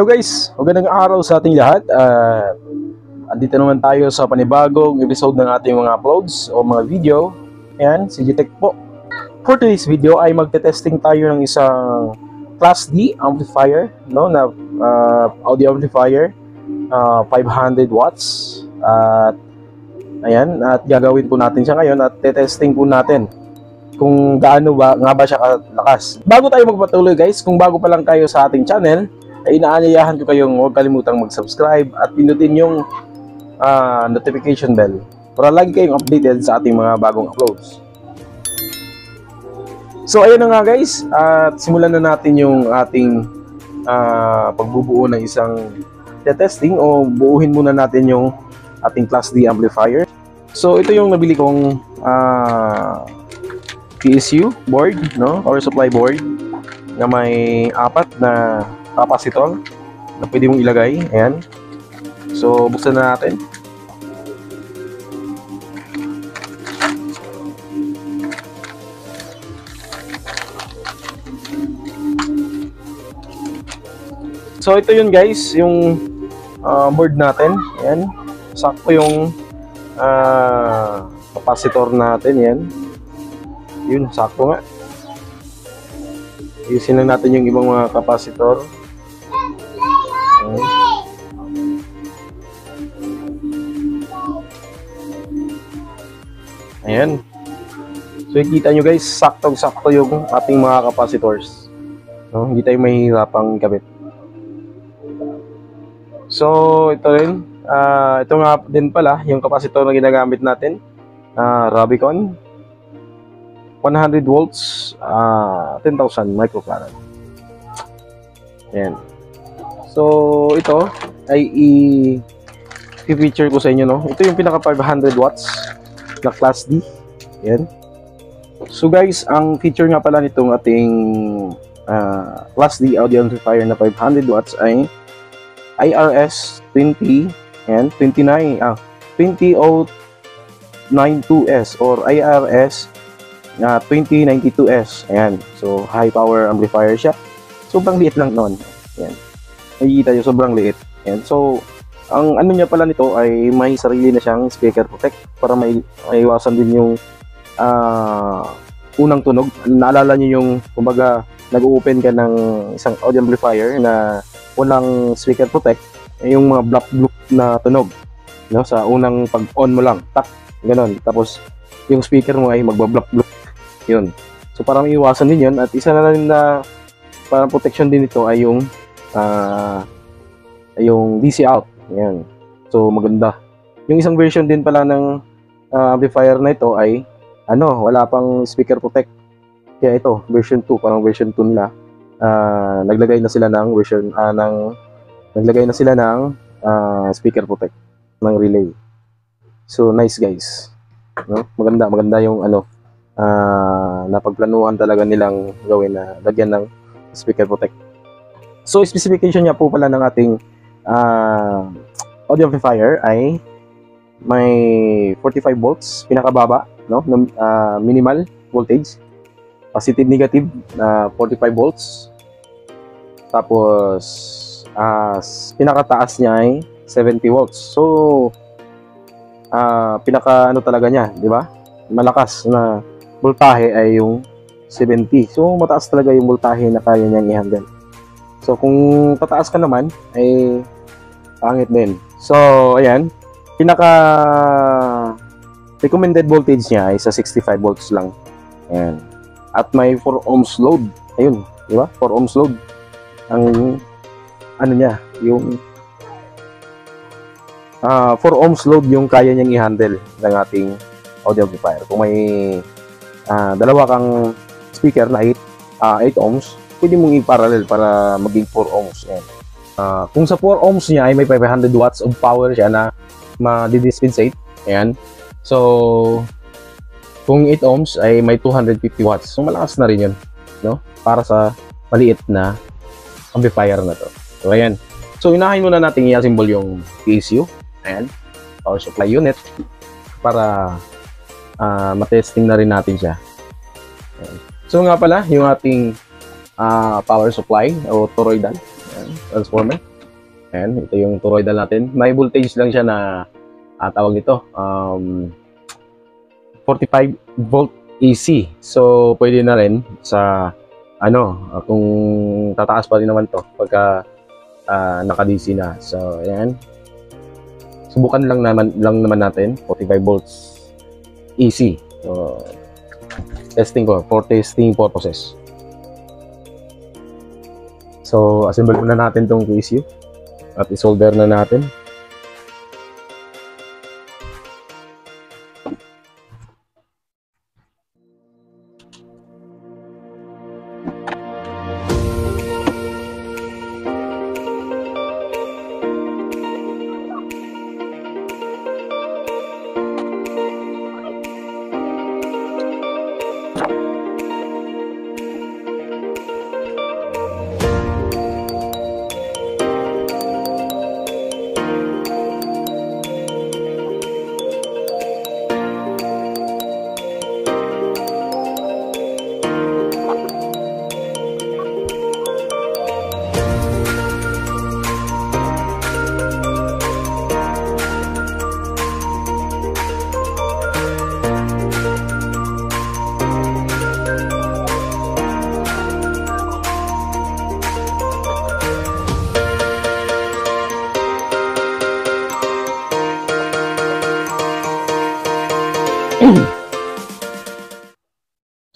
Hello guys, magandang araw sa ating lahat. Uh, andito naman tayo sa panibagong episode ng ating mga uploads o mga video. Ayan, si Gtech po. For today's video ay magte-testing tayo ng isang Class D amplifier, no, na uh, audio amplifier, uh, 500 watts. At ayan, at gagawin po natin siya ngayon at te-testing po natin kung gaano ba nga ba siya kalakas. Bago tayo magpatuloy guys, kung bago pa lang kayo sa ating channel, ay inaanyayahan ko kayong huwag kalimutang mag-subscribe at pinutin yung uh, notification bell para lagi kayong updated sa ating mga bagong uploads. So ayun na nga guys, at simulan na natin yung ating uh, pagbubuo ng isang testing o buuhin muna natin yung ating Class D amplifier. So ito yung nabili kong uh, PSU board, no? Or supply board na may apat na capacitor na pwede mong ilagay. Ayan. So, buksan na natin. So, ito yun guys, yung uh, board natin. Ayan. Sakto yung uh, capacitor natin. Ayan. Yun, sakto nga. Ayusin lang natin yung ibang mga capacitor. Ayan. So, ikita nyo guys, saktong-sakto yung ating mga capacitors. No? Hindi tayo mahihirapang gabit. So, ito rin. Uh, ito nga din pala, yung capacitor na ginagamit natin. Uh, Rubicon. 100 volts, uh, 10,000 microfarad. Ayan. So, ito ay i-feature ko sa inyo, no? Ito yung pinaka 500 watts na Class D. Yan. So guys, ang feature nga pala nitong ating uh, Class D audio amplifier na 500 watts ay IRS 20 and 29 ah 20092S or IRS uh, 2092S. Ayan. So high power amplifier siya. Sobrang liit lang noon. Ayan. Nakikita nyo, sobrang liit. Ayan. So ang ano niya pala nito ay may sarili na siyang speaker protect para may maiwasan din yung uh, unang tunog. Naalala niyo yung kumbaga nag-open ka ng isang audio amplifier na walang speaker protect, yung mga blop blop na tunog. No, sa unang pag-on mo lang, tak, ganun. Tapos yung speaker mo ay magba-blop blop. Yun. So para maiwasan din yun at isa na rin na parang protection din ito ay yung uh, yung DC out yan. So maganda. Yung isang version din pala ng uh, amplifier na ito ay ano, wala pang speaker protect. Kaya ito, version 2, parang version 2 nila. Uh, naglagay na sila ng version uh, ng naglagay na sila ng uh, speaker protect ng relay. So nice guys. No? Maganda, maganda yung ano uh, napagplanuhan talaga nilang gawin na lagyan ng speaker protect. So specification niya po pala ng ating uh, audio amplifier ay may 45 volts, pinakababa, no? Uh, minimal voltage. Positive, negative na uh, 45 volts. Tapos, uh, pinakataas niya ay 70 volts. So, uh, pinaka ano talaga niya, di ba? Malakas na voltahe ay yung 70. So, mataas talaga yung voltahe na kaya niyang i-handle. So, kung tataas ka naman, ay pangit din. So, ayan. Pinaka recommended voltage niya ay sa 65 volts lang. Ayan. At may 4 ohms load. Ayun, di ba? 4 ohms load. Ang ano niya, yung uh, ah, 4 ohms load yung kaya niyang i-handle ng ating audio amplifier. Kung may uh, dalawa kang speaker na 8, uh, 8 ohms, pwede mong i-parallel para maging 4 ohms. Yan. Uh, kung sa 4 ohms niya ay may 500 watts of power siya na ma-dispensate. Ayan. So, kung 8 ohms ay may 250 watts. So, malakas na rin yun. No? Para sa maliit na amplifier na to. So, ayan. So, inahin muna natin i-assemble yung PSU. Ayan. Power supply unit. Para uh, matesting na rin natin siya. Ayan. So, nga pala, yung ating uh, power supply o toroidal. Transformer. Ayan, ito yung toroidal natin. May voltage lang siya na uh, tawag ito, um, 45 volt AC. So, pwede na rin sa ano, kung tataas pa rin naman to pagka uh, naka-DC na. So, ayan. Subukan lang naman lang naman natin 45 volts AC. So, testing ko for testing purposes. So, assemble muna natin tong PSU at isolder na natin.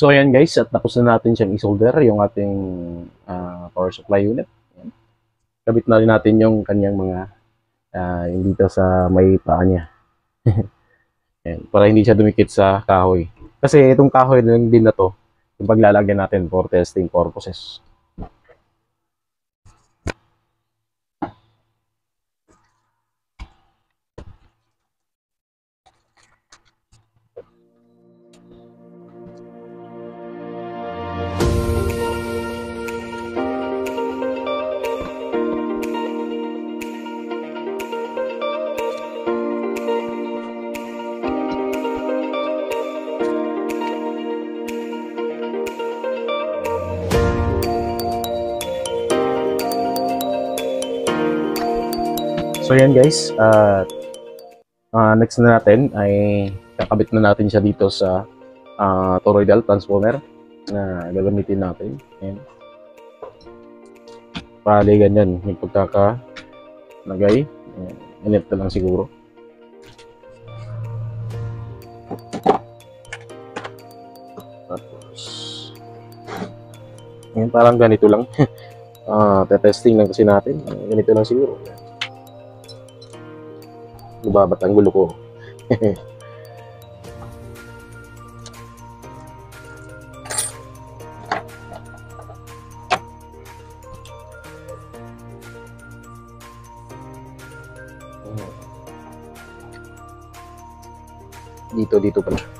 So ayan guys, at tapos na natin siyang isolder yung ating uh, power supply unit. Ayan. Kabit na rin natin yung kanyang mga uh, yung dito sa may paa niya. ayan, para hindi siya dumikit sa kahoy. Kasi itong kahoy din na to, yung paglalagyan natin for testing purposes. So yan guys, uh, uh, next na natin ay kakabit na natin siya dito sa uh, toroidal transformer na gagamitin natin. Ayan. Pali ganyan yung pagkakalagay. Inip na lang siguro. Tapos, Ayan, parang ganito lang. uh, testing lang kasi natin. Ganito lang siguro. Lumabat ang gulo ko. dito, dito pala.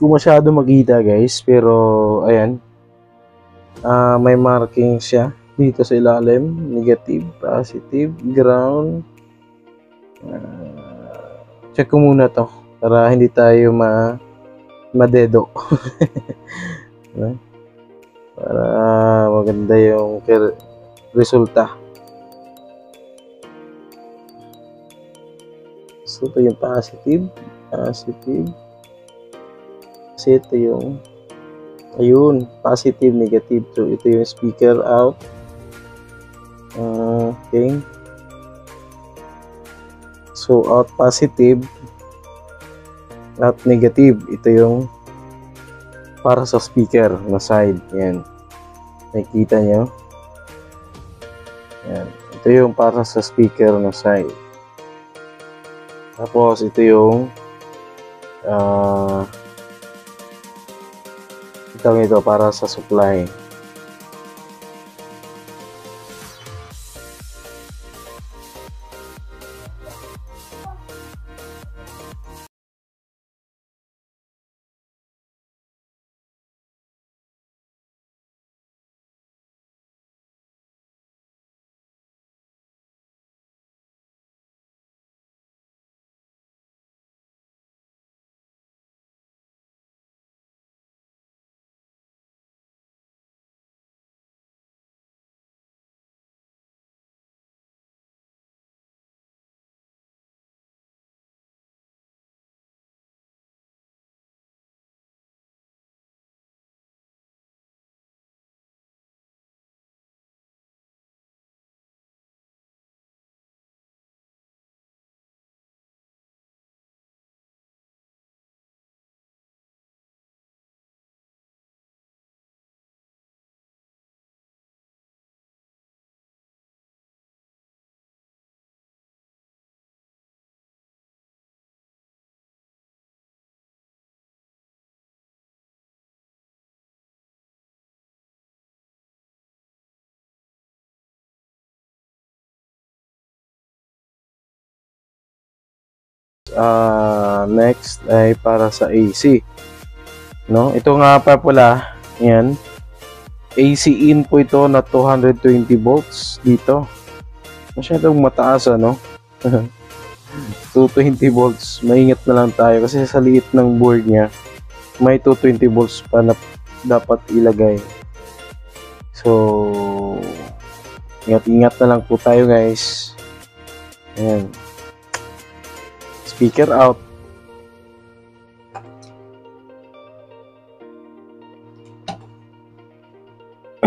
Ko masyado makita guys, pero ayan. Uh, may marking siya dito sa ilalim. Negative, positive, ground. Uh, check ko muna to para hindi tayo ma madedo. Para maganda yung resulta. So, ito yung positive. Positive. Kasi ito yung ayun, positive, negative. So, ito yung speaker out. Ah, okay. So, out positive, out negative. Ito yung para sa speaker na side. Yan. Nakikita nyo? Yan. Ito yung para sa speaker na side. Tapos, ito yung ah ito ito para sa supply. Ah, next ay para sa AC. No? Ito nga pa pala, yan. AC in po ito na 220 volts dito. Masyadong mataas ano. 220 volts. Maingat na lang tayo kasi sa liit ng board niya, may 220 volts pa na dapat ilagay. So, ingat-ingat na lang po tayo guys. Ayan speaker out.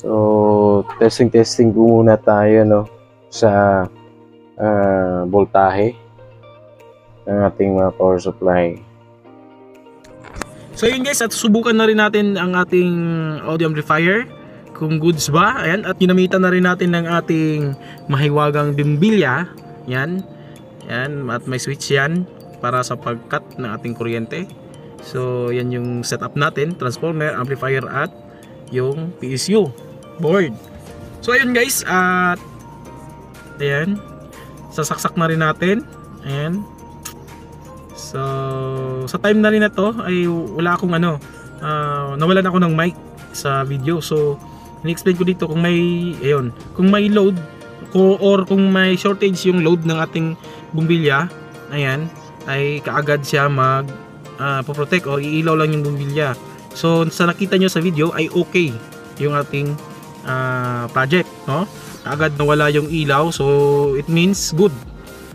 so, testing testing po muna tayo no sa uh, voltahe ng ating mga power supply. So yun guys, at subukan na rin natin ang ating audio amplifier kung goods ba. Ayan, at ginamitan na rin natin ng ating mahiwagang bimbilya. Yan. Yan, at may switch yan para sa pag-cut ng ating kuryente. So yan yung setup natin, transformer, amplifier at yung PSU board. So ayun guys, at ayan, sasaksak na rin natin. Ayan, So, sa time na rin na to ay wala akong ano, uh, nawalan ako ng mic sa video. So, ini-explain ko dito kung may, ayun, kung may load or kung may shortage yung load ng ating bumbilya, ayan, ay kaagad siya mag uh, protect o iilaw lang yung bumbilya. So, sa nakita nyo sa video ay okay yung ating uh, project, no? Kaagad nawala yung ilaw, so it means good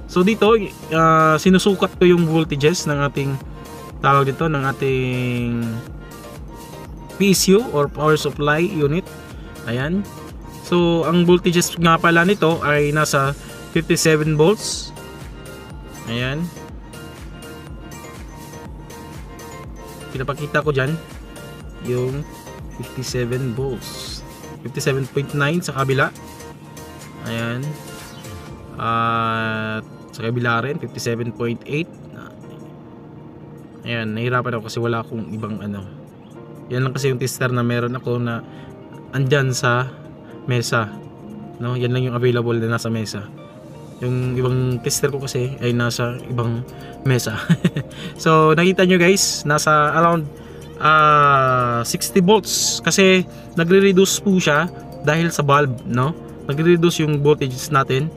So dito, uh, sinusukat ko yung voltages ng ating tawag dito ng ating PSU or power supply unit. Ayan. So ang voltages nga pala nito ay nasa 57 volts. Ayan. Pinapakita ko dyan yung 57 volts. 57.9 sa kabila. Ayan. At uh, sa kabila rin 57.8 ayan nahirapan ako kasi wala akong ibang ano yan lang kasi yung tester na meron ako na andyan sa mesa no yan lang yung available na nasa mesa Yung ibang tester ko kasi ay nasa ibang mesa. so nakita nyo guys, nasa around uh, 60 volts kasi nagre-reduce po siya dahil sa bulb, no? Nagre-reduce yung voltage natin.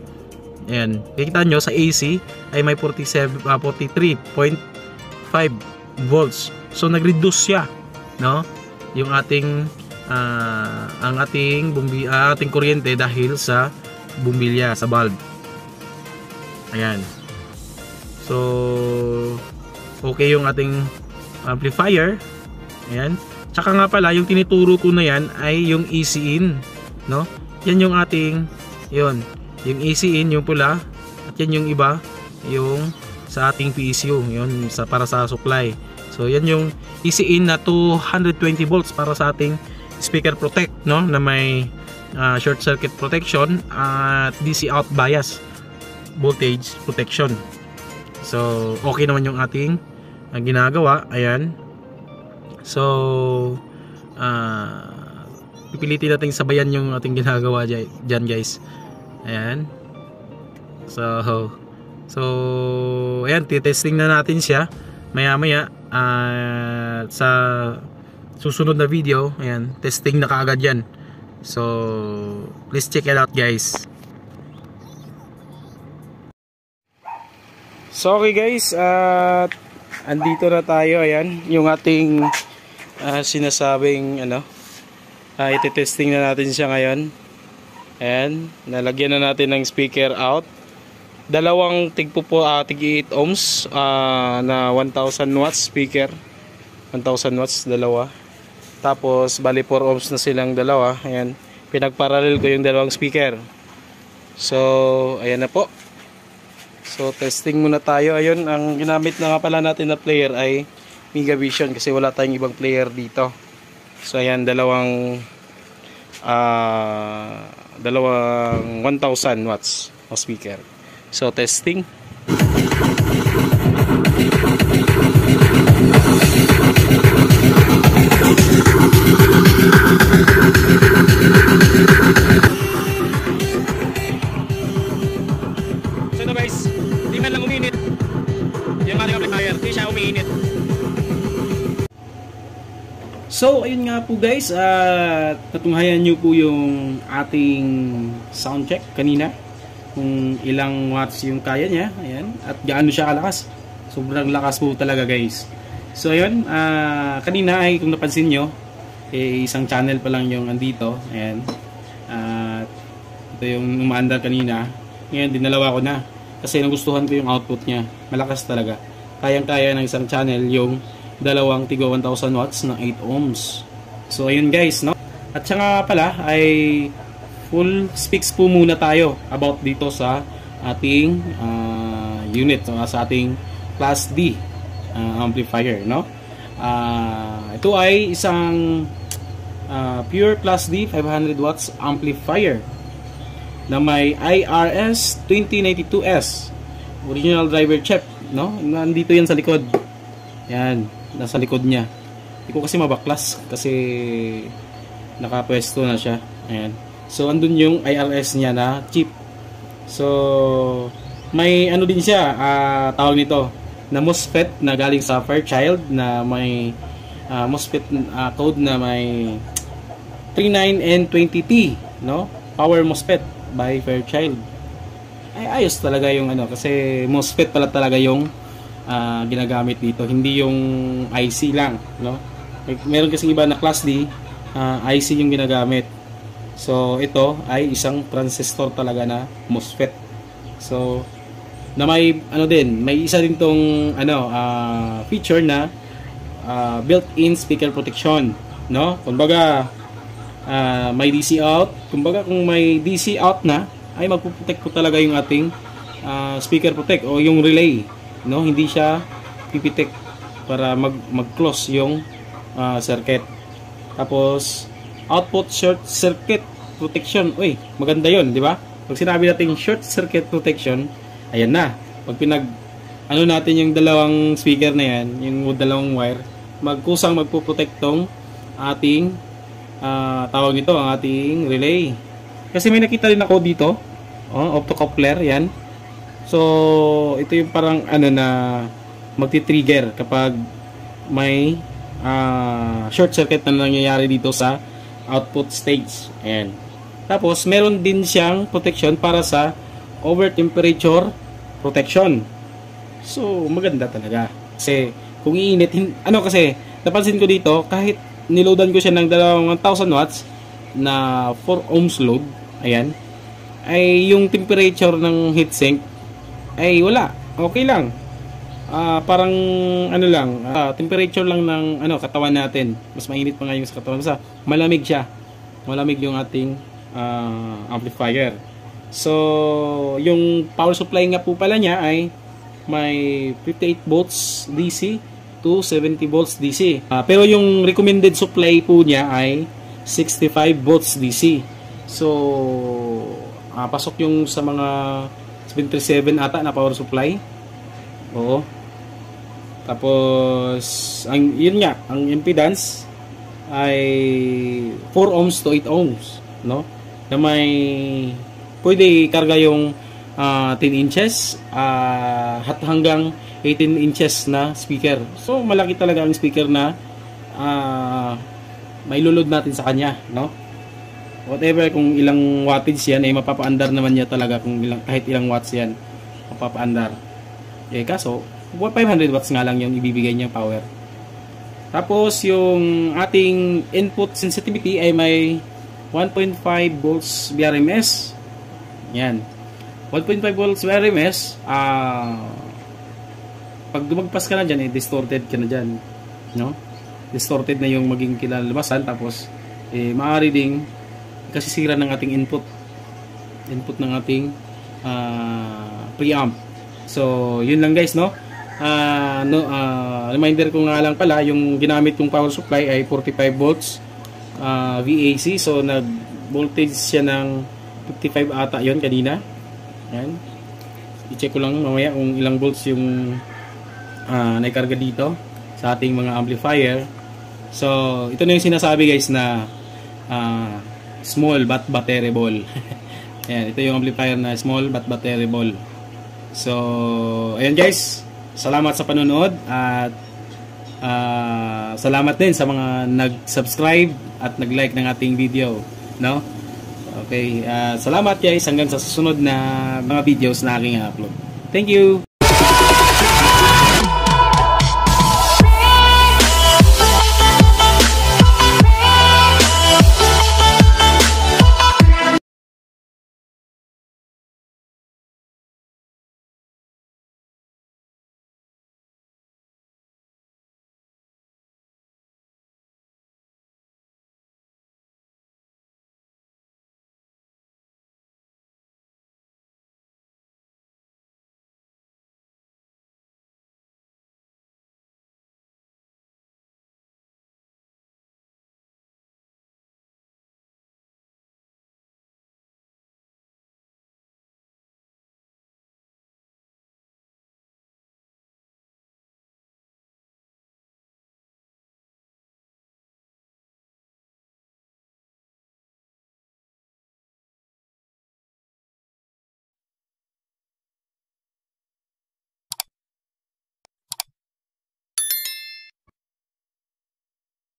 Ayan, kikita nyo sa AC ay may 47 uh, 43.5 volts. So nag-reduce siya, no? Yung ating uh, ang ating bumbi uh, ating kuryente dahil sa bumbilya sa bulb. Ayan. So, okay yung ating amplifier. Ayan. Tsaka nga pala, yung tinituro ko na yan ay yung easy in. No? Yan yung ating, yun. Yung easy in, yung pula. At yan yung iba, yung sa ating PSU. Yun, sa, para sa supply. So, yan yung easy in na 220 volts para sa ating speaker protect, no? Na may uh, short circuit protection at DC out bias voltage protection so okay naman yung ating uh, ginagawa ayan so uh, pipilitin natin sabayan yung ating ginagawa dyan guys ayan. So so ayan titesting na natin siya. Maya maya uh, sa susunod na video ayan testing na kaagad yan. So let's check it out guys. So okay guys, at uh, andito na tayo, ayan, yung ating uh, sinasabing ano, uh, iti-testing na natin siya ngayon. Ayan, nalagyan na natin ng speaker out. Dalawang tigpo po, uh, tig 8 ohms uh, na 1000 watts speaker. 1000 watts, dalawa. Tapos, bali 4 ohms na silang dalawa. Ayan, pinagparallel ko yung dalawang speaker. So, ayan na po. So testing muna tayo. Ayun, ang ginamit na nga pala natin na player ay Megavision kasi wala tayong ibang player dito. So ayan, dalawang uh, dalawang 1000 watts o speaker. So testing. Guys, at uh, natunghayan nyo po yung ating sound check kanina. Kung ilang watts yung kaya niya, ayan, at gaano siya kalakas. Sobrang lakas po talaga guys. So, ayun, uh, kanina ay kung napansin nyo, eh, isang channel pa lang yung andito, ayan. At uh, ito yung umaandar kanina. Ngayon, dinalawa ko na. Kasi nagustuhan ko yung output niya. Malakas talaga. Kayang-kaya ng isang channel yung dalawang tigo 1000 watts na 8 ohms. So ayun guys, no? At saka pala ay full speaks po muna tayo about dito sa ating uh, unit, so, sa ating class D uh, amplifier, no? Uh, ito ay isang uh, pure class D 500 watts amplifier na may IRS 2092S original driver chip, no? Nandito yan sa likod. Yan nasa likod niya. Hindi ko kasi mabaklas kasi nakapwesto na siya. Ayan. So, andun yung IRS niya na chip. So, may ano din siya, uh, tawag nito, na MOSFET na galing sa Fairchild na may uh, MOSFET uh, code na may 39N20T, no? Power MOSFET by Fairchild. Ay ayos talaga yung ano kasi MOSFET pala talaga yung uh, ginagamit dito. Hindi yung IC lang, no? Meron kasi iba na class D, uh, ah, IC yung ginagamit. So, ito ay isang transistor talaga na MOSFET. So, na may ano din, may isa din tong ano uh, feature na uh, built-in speaker protection, no? Kumbaga uh, may DC out, kumbaga kung may DC out na ay magpo-protect ko talaga yung ating uh, speaker protect o yung relay no hindi siya pipitik para mag mag-close yung uh, circuit. Tapos output short circuit protection. Uy maganda yon di ba? Pag sinabi natin short circuit protection ayan na. Pag pinag ano natin yung dalawang speaker na yan yung dalawang wire magkusang magpo-protect tong ating uh, tawag nito ang ating relay. Kasi may nakita rin ako dito oh, optocoupler yan. So, ito yung parang ano na magti-trigger kapag may ah, short circuit na nangyayari dito sa output stage. Ayan. Tapos, meron din siyang protection para sa over temperature protection. So, maganda talaga. Kasi, kung iinit, ano kasi, napansin ko dito, kahit niloadan ko siya ng 2,000 watts na 4 ohms load, ayan, ay yung temperature ng heatsink ay wala. Okay lang. Ah, parang ano lang, ah, temperature lang ng ano katawan natin. Mas mainit pa ngayon sa katawan. Basta malamig siya. Malamig yung ating ah, amplifier. So, yung power supply nga po pala niya ay may 58 volts DC to 70 volts DC. Ah, pero yung recommended supply po niya ay 65 volts DC. So, ah, pasok yung sa mga 737 ata na power supply. Oo. Tapos, ang yun nga, ang impedance ay 4 ohms to 8 ohms, no? Na may pwede karga yung ah, 10 inches ah, at hanggang 18 inches na speaker. So, malaki talaga ang speaker na ah, may lulod natin sa kanya, no? Whatever kung ilang wattage yan, ay mapapaandar naman niya talaga kung ilang, kahit ilang watts yan, mapapaandar. Eh, kaso, 500 watts nga lang yung ibibigay niyang power. Tapos, yung ating input sensitivity ay may 1.5 volts VRMS. Yan. 1.5 volts VRMS, ah, pag dumagpas ka na dyan, eh, distorted ka na dyan. No? Distorted na yung maging kinalabasan. Tapos, eh, maaari ding kasisira ng ating input. Input ng ating ah, preamp. So, yun lang guys, no? Ah, no, ah, reminder ko nga lang pala, yung ginamit kong power supply ay 45 volts ah, VAC. So, nag-voltage siya ng 55 ata yon kanina. Yan. I-check ko lang mamaya kung ilang volts yung ah, naikarga dito sa ating mga amplifier. So, ito na yung sinasabi guys na ah, small but batterable. Ayan, ito yung amplifier na small but batterable. So, ayan guys. Salamat sa panonood at ah, salamat din sa mga nag-subscribe at nag-like ng ating video, no? Okay, ah, salamat guys hanggang sa susunod na mga videos na aking upload. Thank you.